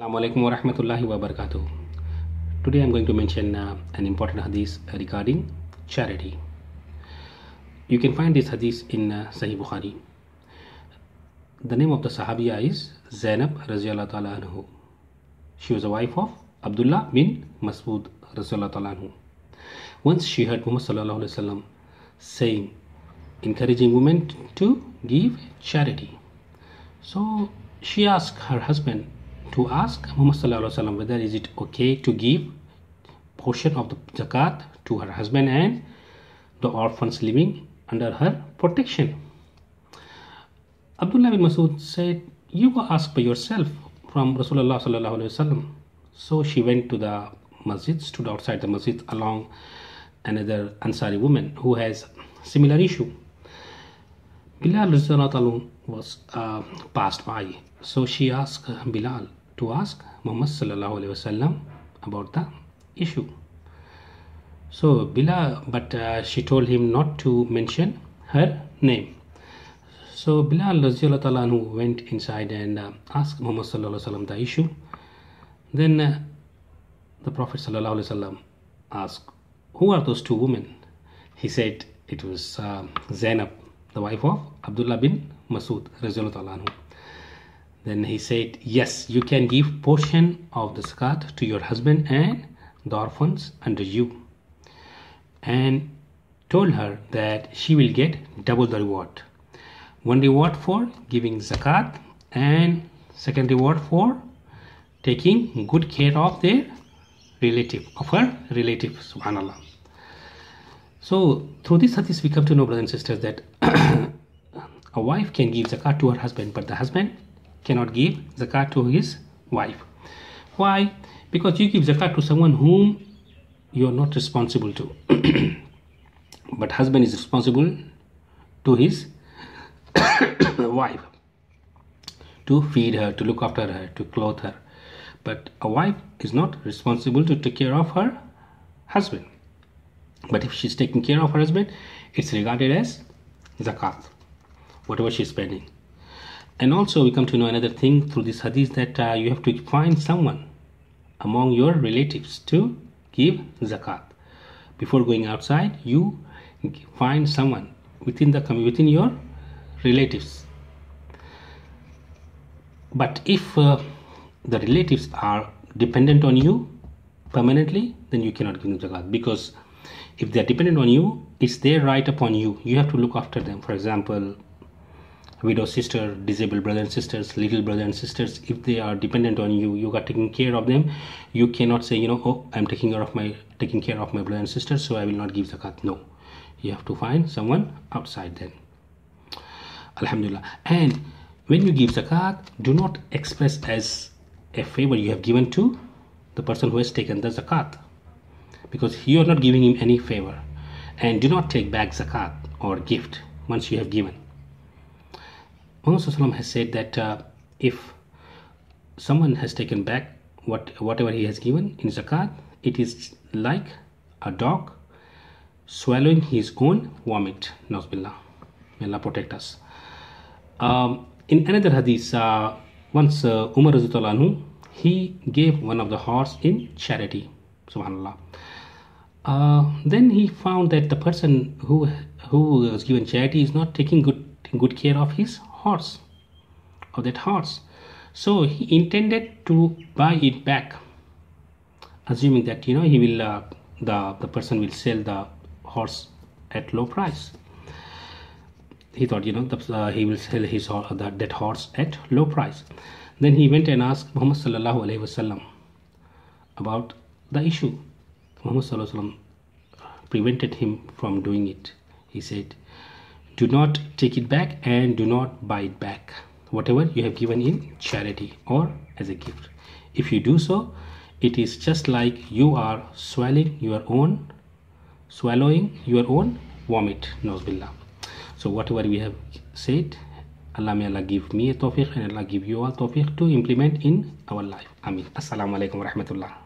Assalamu alaikum wa rahmatullahi wa barakatuh. Today I'm going to mention uh, an important hadith regarding charity. You can find this hadith in uh, Sahih Bukhari. The name of the Sahabiya is Zainab Raziallahu ta'ala anhu. She was a wife of Abdullah bin Masud Raziallahu ta'ala anhu. Once she heard Muhammad saying, encouraging women to give charity. So she asked her husband to ask Muhammad whether is it okay to give portion of the zakat to her husband and the orphans living under her protection. Abdullah bin Masud said, "You go ask by yourself from Rasulullah sallallahu alaihi wasallam." So she went to the masjid, stood outside the masjid along another Ansari woman who has similar issue. Bilal was uh, passed by, so she asked Bilal to ask Muhammad sallallahu alaihi wasallam about the issue. So Bilal, but uh, she told him not to mention her name. So Bilal anhu went inside and uh, asked Muhammad sallallahu alaihi wasallam the issue. Then uh, the Prophet sallallahu alaihi wasallam asked, "Who are those two women?" He said it was uh, Zainab, the wife of Abdullah bin Masud. Then he said, Yes, you can give portion of the zakat to your husband and the orphans under you. And told her that she will get double the reward. One reward for giving zakat and second reward for taking good care of their relative, of her relative, subhanallah. So through this hadith we come to know brothers and sisters that a wife can give zakat to her husband, but the husband cannot give zakat to his wife. Why? Because you give zakat to someone whom you are not responsible to. but husband is responsible to his wife to feed her, to look after her, to clothe her. But a wife is not responsible to take care of her husband. But if she's taking care of her husband, it's regarded as zakat, whatever she's spending. And also, we come to know another thing through this hadith that uh, you have to find someone among your relatives to give zakat. Before going outside, you find someone within the within your relatives. But if uh, the relatives are dependent on you permanently, then you cannot give them zakat because if they are dependent on you, it's their right upon you. You have to look after them. For example, widow sister disabled brother and sisters little brother and sisters if they are dependent on you you are taking care of them. You cannot say you know oh i'm taking care of my taking care of my brother and sisters so i will not give zakat. No. You have to find someone outside then. Alhamdulillah. And when you give zakat do not express as a favor you have given to the person who has taken the zakat because you are not giving him any favor. And do not take back zakat or gift once you have given Muhammad has said that uh, if someone has taken back what whatever he has given in zakat, it is like a dog swallowing his own vomit. Nazbillah. May Allah protect us. Um, in another hadith, uh, once uh, Umar anhu, he gave one of the horse in charity. Subhanallah. Uh, then he found that the person who who was given charity is not taking good good care of his horse of that horse. So he intended to buy it back assuming that you know he will uh, the the person will sell the horse at low price. He thought you know the, uh, he will sell his uh, that, that horse at low price. Then he went and asked muhammad sallallahu alaihi wasallam about the issue. Muhammad sallallahu alaihi wasallam prevented him from doing it. He said do not take it back and do not buy it back whatever you have given in charity or as a gift if you do so it is just like you are swallowing your own swallowing your own vomit billah so whatever we have said Allah may Allah give me a tawfiq and Allah give you all tawfiq to implement in our life. Amin. Assalamu alaikum rahmatullah.